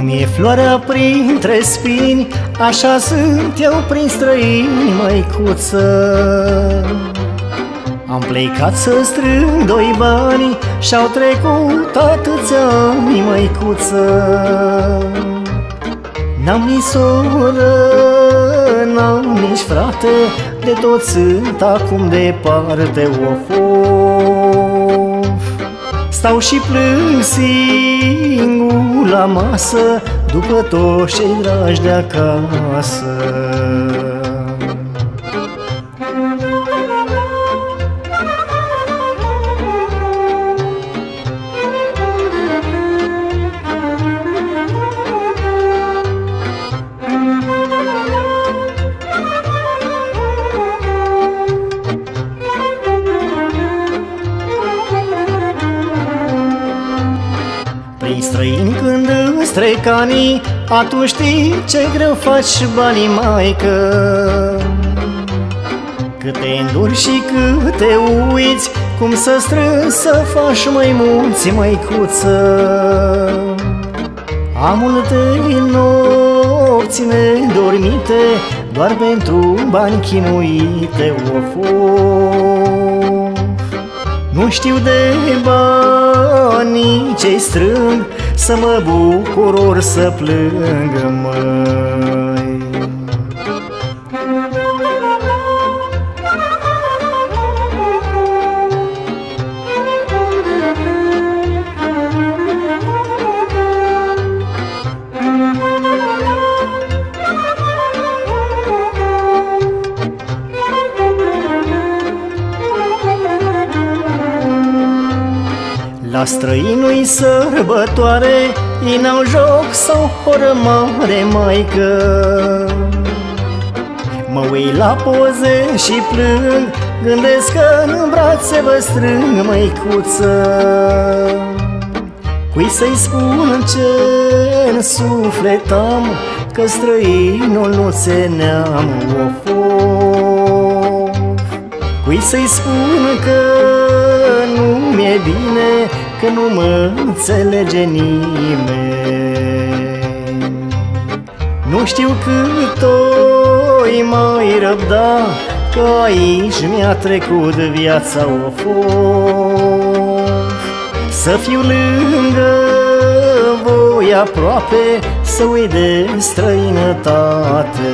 Cum e floarea printre spini, Așa sunt eu prin străini, măicuță. Am plecat să strâng doi bani Și-au trecut atâția ani, măicuță. N-am nici soră, n-am nici frate De toți sunt acum departe, of, of. Stau și plâng singur la masă După toți cei dragi de acasă Prin străini când îți trec anii Atunci știi ce greu faci banii, maică Câte înduri și câte uiți Cum să strângi să faci mai mulți, măicuță Am multe nopți nedormite Doar pentru bani chinuite, of, of. Nu știu de banii ce strâng Să mă bucur ori să plâng, măi La străinui sărbătoare Ei n-au joc sau horă mare, maică Mă uit la poze și plâng Gândesc că în brațe vă strâng, măicuță Cui să-i spun ce în suflet am Că străinul nu țe neam, of, of. Cui să-i spun că nu mi-e bine Că nu mă înțelege nimeni. Nu știu cât o mai răbda Că aici mi-a trecut viața o Să fiu lângă voi aproape Să uit de străinătate